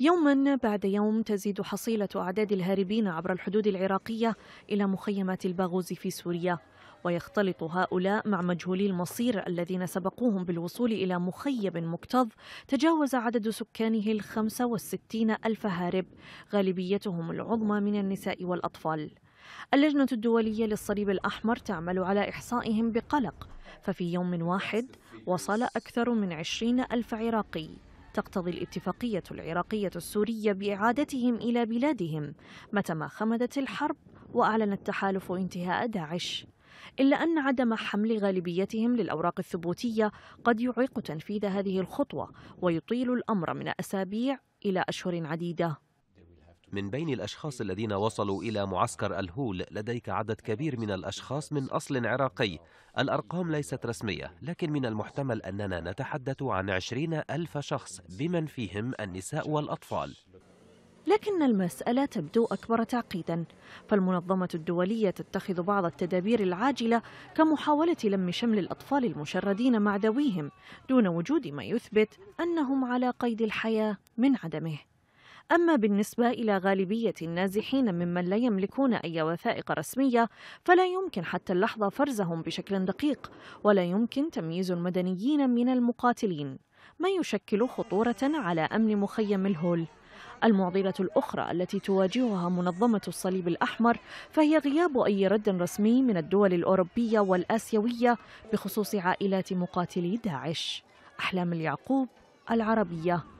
يوما بعد يوم تزيد حصيلة أعداد الهاربين عبر الحدود العراقية إلى مخيمات الباغوز في سوريا ويختلط هؤلاء مع مجهولي المصير الذين سبقوهم بالوصول إلى مخيم مكتظ تجاوز عدد سكانه الخمسة والستين ألف هارب غالبيتهم العظمى من النساء والأطفال. اللجنة الدولية للصليب الأحمر تعمل على إحصائهم بقلق ففي يوم واحد وصل أكثر من عشرين ألف عراقي. تقتضي الاتفاقية العراقية السورية بإعادتهم إلى بلادهم متى خمدت الحرب وأعلن التحالف انتهاء داعش. إلا أن عدم حمل غالبيتهم للأوراق الثبوتية قد يعيق تنفيذ هذه الخطوة ويطيل الأمر من أسابيع إلى أشهر عديدة. من بين الأشخاص الذين وصلوا إلى معسكر الهول لديك عدد كبير من الأشخاص من أصل عراقي. الأرقام ليست رسمية لكن من المحتمل أننا نتحدث عن عشرين ألف شخص بمن فيهم النساء والأطفال. لكن المسألة تبدو أكبر تعقيدا. فالمنظمة الدولية تتخذ بعض التدابير العاجلة كمحاولة لم شمل الأطفال المشردين مع ذويهم دون وجود ما يثبت أنهم على قيد الحياة من عدمه. أما بالنسبة إلى غالبية النازحين ممن لا يملكون أي وثائق رسمية فلا يمكن حتى اللحظة فرزهم بشكل دقيق ولا يمكن تمييز المدنيين من المقاتلين. ما يشكل خطورة على أمن مخيم الهول؟ المعضلة الأخرى التي تواجهها منظمة الصليب الأحمر فهي غياب أي رد رسمي من الدول الأوروبية والآسيوية بخصوص عائلات مقاتلي داعش. أحلام اليعقوب العربية.